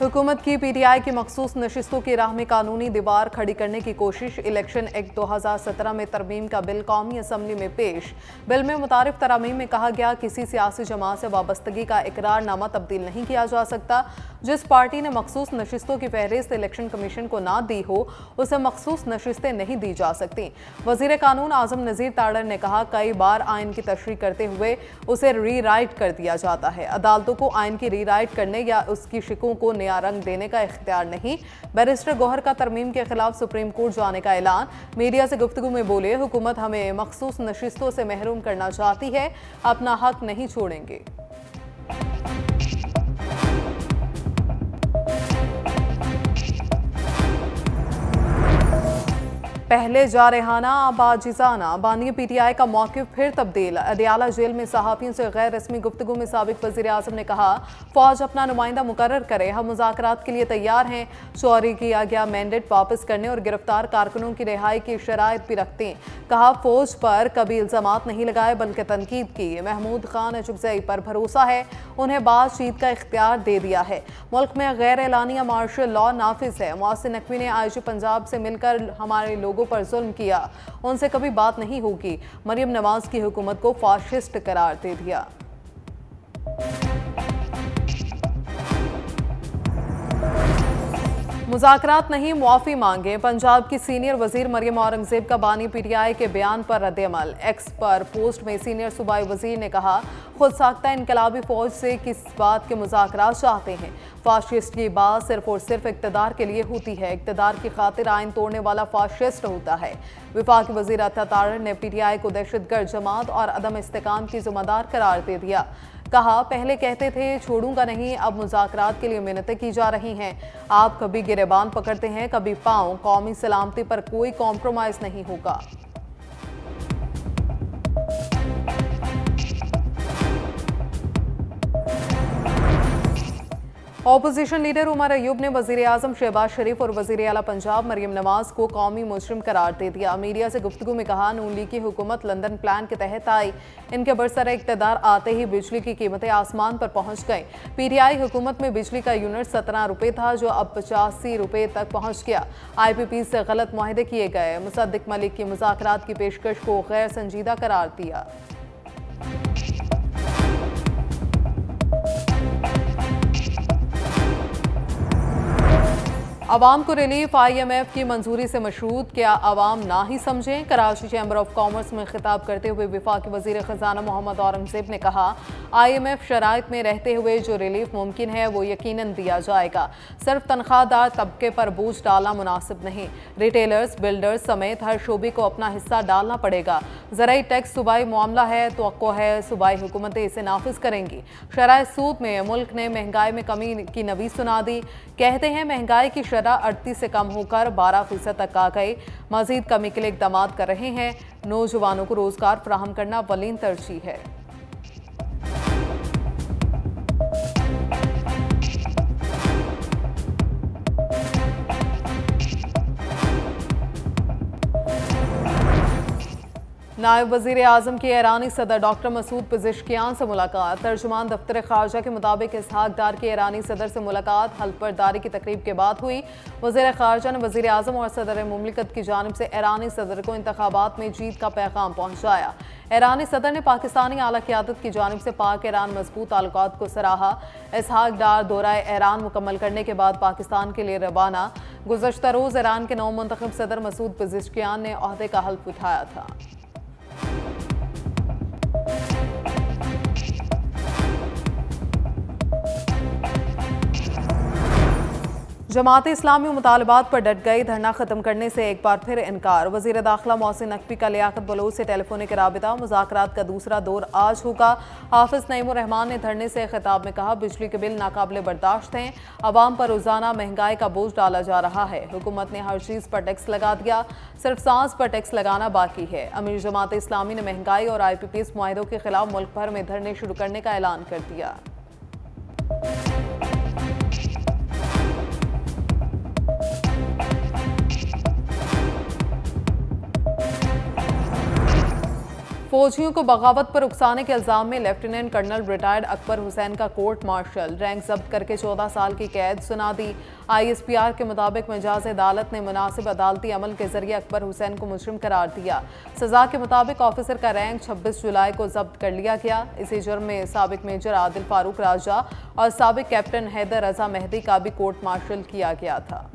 हुकूमत की पीटीआई की मखसूस नशस्तों की राह में कानूनी दीवार खड़ी करने की कोशिश। इलेक्शन एक्ट 2017 में तरमीम का बिल कौमी असम्बली में पेश। बिल में मुतारफ तरामीम में कहा गया किसी सियासी जमात से वाबस्तगी का इकरारनामा तब्दील नहीं किया जा सकता। जिस पार्टी ने मखसूस नशस्तों की फहरिस्त इलेक्शन कमीशन को ना दी हो, उसे मखसूस नशस्तें नहीं दी जा सकती। वज़ीर कानून आज़म नज़ीर ताड़र ने कहा, कई बार आइन की तशरी करते हुए उसे री राइट कर दिया जाता है। अदालतों को आइन की री राइट करने या उसकी शिकों को नया रंग देने का इख्तियार नहीं। बैरिस्टर गौहर का तरमीम के खिलाफ सुप्रीम कोर्ट जाने का ऐलान। मीडिया से गुफ्तु में बोले, हुकूमत हमें मखसूस नशस्तों से महरूम करना चाहती है, अपना हक नहीं छोड़ेंगे। पहले जा जारहाना बाजिजाना। बानी पीटीआई का मौके फिर तब्दील। अडियाला जेल में सहाफ़ियों से गैर रस्मी गुफ्तु में सबक वजी अजम ने कहा, फौज अपना नुमाइंदा मुकर करे। हम मुजाकर के लिए तैयार हैं। चोरी किया गया मैंडेट वापस करने और गिरफ़्तार कारकुनों की रिहाई की शराइ भी रखते हैं। कहा, फौज पर कभी इल्ज़ाम नहीं लगाए, बल्कि तनकीद की महमूद खान अचुकजई पर भरोसा है। उन्हें बातचीत का इख्तियार दे दिया है। मुल्क में गैर एलानिया मार्शल लॉ नाफिज है। मोहसिन नकवी ने आई पंजाब से मिलकर हमारे लोगों पर जुल्म किया। उनसे कभी बात नहीं होगी। मरियम नवाज़ की हुकूमत को फाशिस्ट करार दे दिया। मुजाकरात नहीं, मुआफ़ी मांगे। पंजाब की सीनियर वज़ीर मरियम औरंगज़ेब का बानी पीटीआई के बयान पर रद्दमल एक्स पर पोस्ट में सीनियर सूबाई वज़ीर ने कहा, खुद साख्ता इनकलाबी फौज से किस बात के मुजाकरात चाहते हैं? फाशिस्ट की बात सिर्फ़ और सिर्फ़ इकतदार के लिए होती है। इकतदार की खातिर आइन तोड़ने वाला फाशिस्ट होता है। विफाक वज़ीर ने पी टी आई को दहशतगर्द जमात और अदम इस्तेकाम की जिम्मेदार करार दे दिया। कहा, पहले कहते थे छोड़ूँगा नहीं, अब मुजाकरात के लिए मेहनतें की जा रही हैं। आप कभी गिरेबान पकड़ते हैं, कभी पाँव। कौमी सलामती पर कोई कॉम्प्रोमाइज़ नहीं होगा। ऑपोजिशन लीडर उमर अयूब ने वज़ीर अजम शहबाज शरीफ और वज़ीर अला पंजाब मरीम नवाज़ को कौमी मुजरम करार दे दिया। मीडिया से गुफ्तु में कहा, नून लीग की हुकूमत लंदन प्लान के तहत आई। इनके बरसर इकतदार आते ही बिजली की कीमतें आसमान पर पहुँच गई। पीटीआई हुकूमत में बिजली का यूनिट सत्रह रुपये था, जो अब पचासी रुपये तक पहुँच गया। आई पी पी से गलत माहदे किए गए। मुसद्दिक मलिक की मुजाकर की पेशकश को गैर संजीदा करार दिया। आवाम को रिलीफ आईएमएफ की मंजूरी से मशरूत क्या आवाम ना ही समझें? कराची चैम्बर ऑफ़ कॉमर्स में खिताब करते हुए विफाक वज़ीर ख़जाना मोहम्मद औरंगज़ेब ने कहा आईएमएफ शराइ में रहते हुए जो रिलीफ मुमकिन है, वो यकीन दिया जाएगा। सिर्फ़ तनख्वाहदार तबके पर बोझ डालना मुनासिब नहीं। रिटेलर्स, बिल्डर्स समेत हर शोबे को अपना हिस्सा डालना पड़ेगा। ज़राई टैक्स सूबाई मामला है तो है, सूबाई हुकूमतें इसे नाफिज करेंगी। शराय सूद में मुल्क ने महँगाई में कमी की नवी सुना दी। कहते हैं, महँगाई की शरह अड़तीस से कम होकर बारह फ़ीसद तक आ गए। मजीद कमी के लिए इकदाम कर रहे हैं। नौजवानों को रोज़गार फ्राहम करना वलीन तरजीह है। नायब वज़ीर अजम के ईरानी सदर डॉक्टर मसूद पजिशकियान से मुलाकात। तर्जुमान दफ्तर खारजा के मुताबिक इसहाक डार के ईरानी सदर से मुलाकात हल्फबरदारी की तकरीब के बाद हुई। वज़ीर खारजा ने वजी अजम और सदर ममलिकत की जानब से ईरानी सदर को इंतबात में जीत का पैगाम पहुँचाया। ईरानी सदर ने पाकिस्तानी आला क्यादत की जानब से पाक ईरान मज़बूत ताल्लुक को सराहा। इसहाक डार दौरा ईरान मुकम्मल करने के बाद पाकिस्तान के लिए रवाना। गुजशत रोज़ ईरान के नौ मंतखब सदर मसूद पजिशकियान ने अहदे का हल्फ उठाया था। जमात इस्लामी मुतालबात पर डट गई, धरना ख़त्म करने से एक बार फिर इनकार। वज़ीर दाखिला मोहसिन नकवी का लियाकत बलोच से टेलीफोनिक रबता मुजाकर का दूसरा दौर आज होगा। हाफिज नईमरहमान ने धरने से खिताब में कहा, बिजली के बिल नाकबले बर्दाश्त हैं, आवाम पर रोज़ाना महँगाई का बोझ डाला जा रहा है। हुकूमत ने हर चीज़ पर टैक्स लगा दिया, सिर्फ़ सांस पर टैक्स लगाना बाकी है। अमीर जमात इस्लामी ने महँगाई और आई पी पी एस माहों के खिलाफ मुल्क भर में धरने शुरू करने का ऐलान कर दिया। फौजियों को बगावत पर उकसाने के इल्ज़ाम में lieutenant colonel retired Akbar Hussain का कोर्ट मार्शल। रैंक जब्त करके 14 साल की कैद, सुना दी आईएसपीआर के मुताबिक मजाज अदालत ने मुनासिब अदालती अमल के ज़रिए अकबर हुसैन को मुजरिम करार दिया। सजा के मुताबिक ऑफिसर का रैंक 26 जुलाई को जब्त कर लिया गया। इसी जुर्म में सबक मेजर आदिल फारूक राजा और सबक कैप्टन हैदर रजा मेहदी का भी कोर्ट मार्शल किया गया था।